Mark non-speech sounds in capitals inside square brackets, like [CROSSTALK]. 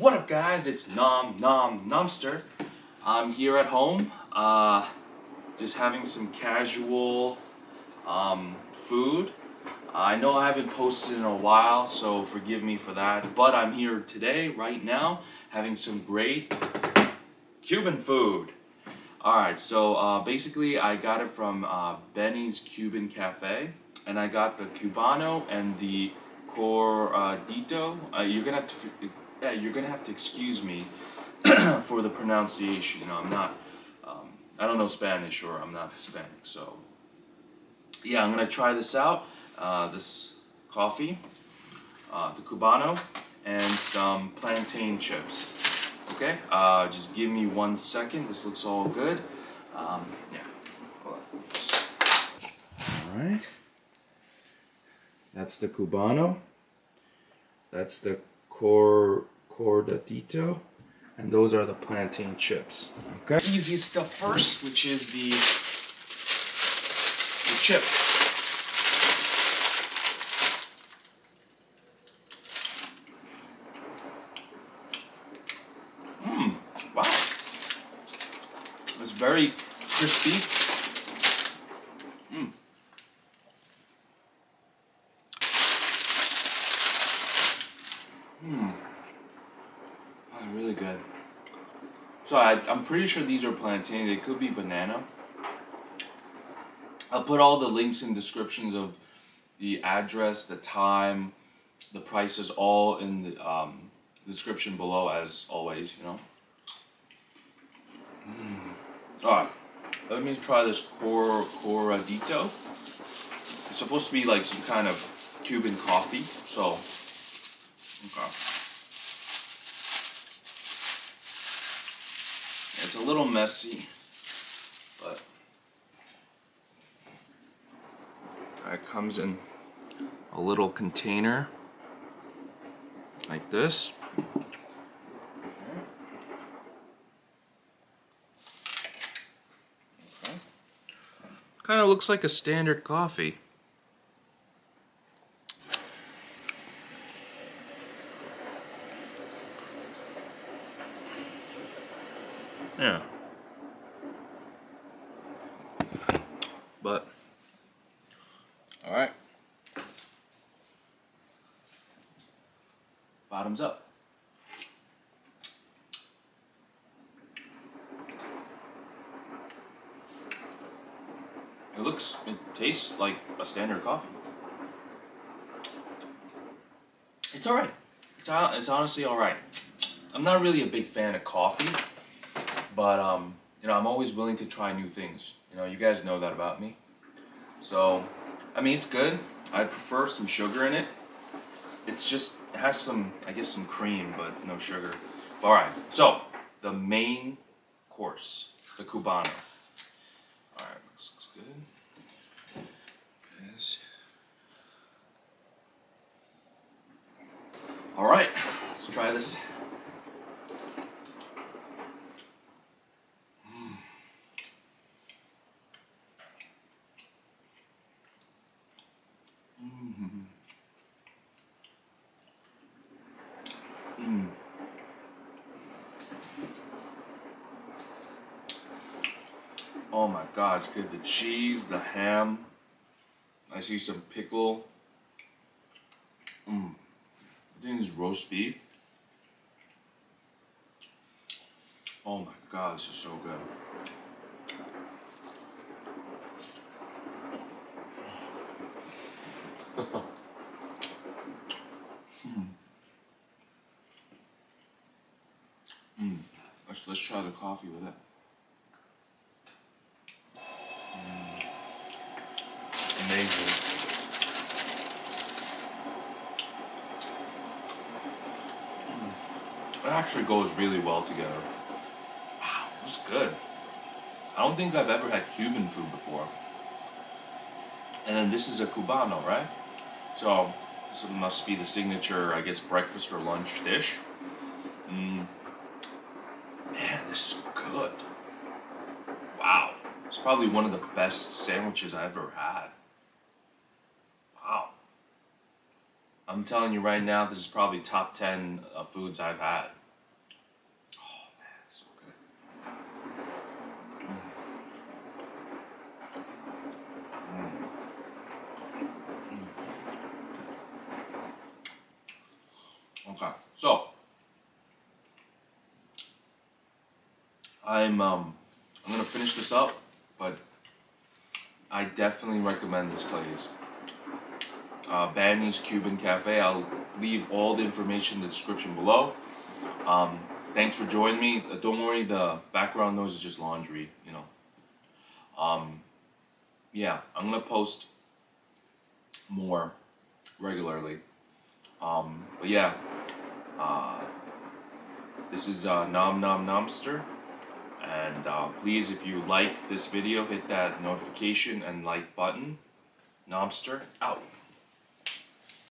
What up guys, it's Nom Nom Nomster. I'm here at home, uh, just having some casual um, food. I know I haven't posted in a while, so forgive me for that. But I'm here today, right now, having some great Cuban food. Alright, so uh, basically I got it from uh, Benny's Cuban Cafe, and I got the Cubano and the Cordito. Uh, you're gonna have to, yeah, you're gonna have to excuse me [CLEARS THROAT] for the pronunciation. You know, I'm not, um, I don't know Spanish or I'm not Hispanic, so yeah, I'm gonna try this out. Uh, this coffee, uh, the Cubano, and some plantain chips. Okay, uh, just give me one second. This looks all good. Um, yeah. All right. That's the Cubano. That's the cor Cordadito. And those are the plantain chips. Okay. Easiest stuff first, which is the the chips. Mmm. Wow. It's very crispy. Mmm. That's really good. So I, I'm pretty sure these are plantain. They could be banana. I'll put all the links and descriptions of the address, the time, the prices, all in the um, description below, as always. You know. Mm. All right, let me try this cor coradito. It's supposed to be like some kind of Cuban coffee, so okay. It's a little messy, but it comes in a little container like this. Okay. Kind of looks like a standard coffee. Yeah. But, alright. Bottoms up. It looks, it tastes like a standard coffee. It's alright. It's, it's honestly alright. I'm not really a big fan of coffee, but um, you know, I'm always willing to try new things. You know, you guys know that about me. So, I mean, it's good. I prefer some sugar in it. It's, it's just, it has some, I guess, some cream, but no sugar. Alright, so, the main course, the Cubano. Alright, this looks good. Yes. Alright, let's try this. Mm. Oh my god, it's good. The cheese, the ham. I see some pickle. Mm. I think it's roast beef. Oh my god, this is so good. [LAUGHS] Mm. Let's, let's try the coffee with it. Amazing. Mm. It actually goes really well together. Wow, it's good. I don't think I've ever had Cuban food before. And then this is a Cubano, right? So, this must be the signature, I guess, breakfast or lunch dish. Mm. Man, this is good. It's probably one of the best sandwiches I've ever had. Wow. I'm telling you right now, this is probably top 10 uh, foods I've had. Oh man, so good. Mm. Mm. Okay, so I'm um I'm gonna finish this up but I definitely recommend this place. Uh, Benny's Cuban Cafe. I'll leave all the information in the description below. Um, thanks for joining me. Uh, don't worry, the background noise is just laundry. You know. Um, yeah, I'm gonna post more regularly. Um, but yeah, uh, this is uh, Nom Nom Nomster. And uh, please, if you like this video, hit that notification and like button. Nomster out.